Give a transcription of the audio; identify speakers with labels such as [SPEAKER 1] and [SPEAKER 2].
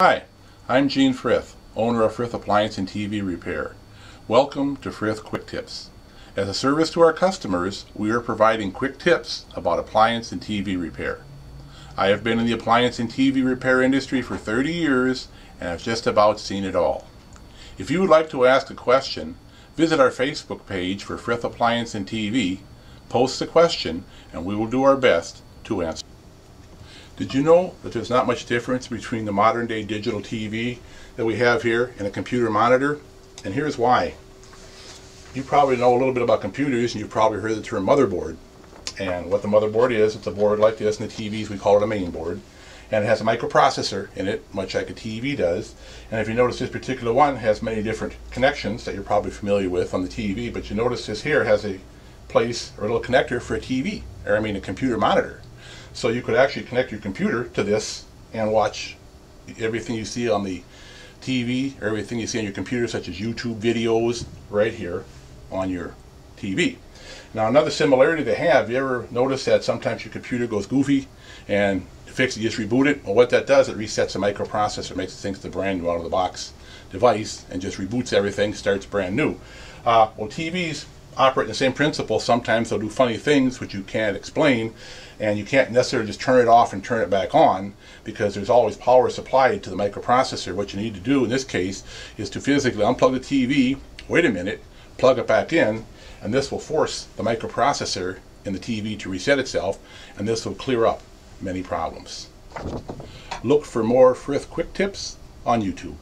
[SPEAKER 1] Hi, I'm Gene Frith, owner of Frith Appliance and TV Repair. Welcome to Frith Quick Tips. As a service to our customers, we are providing quick tips about appliance and TV repair. I have been in the appliance and TV repair industry for 30 years and have just about seen it all. If you would like to ask a question, visit our Facebook page for Frith Appliance and TV, post the question, and we will do our best to answer. Did you know that there's not much difference between the modern day digital TV that we have here and a computer monitor? And here's why. You probably know a little bit about computers and you've probably heard the term motherboard. And what the motherboard is, it's a board like this, and the TVs we call it a main board. And it has a microprocessor in it, much like a TV does. And if you notice this particular one has many different connections that you're probably familiar with on the TV, but you notice this here has a place or a little connector for a TV, or I mean a computer monitor. So you could actually connect your computer to this and watch everything you see on the TV, everything you see on your computer, such as YouTube videos, right here on your TV. Now another similarity they have, you ever notice that sometimes your computer goes goofy and to fix it, you just reboot it? Well what that does, it resets the microprocessor, makes it think it's a brand new out of the box device and just reboots everything, starts brand new. Uh, well TVs operate the same principle. Sometimes they'll do funny things which you can't explain, and you can't necessarily just turn it off and turn it back on because there's always power supplied to the microprocessor. What you need to do in this case is to physically unplug the TV, wait a minute, plug it back in, and this will force the microprocessor in the TV to reset itself, and this will clear up many problems. Look for more Frith Quick Tips on YouTube.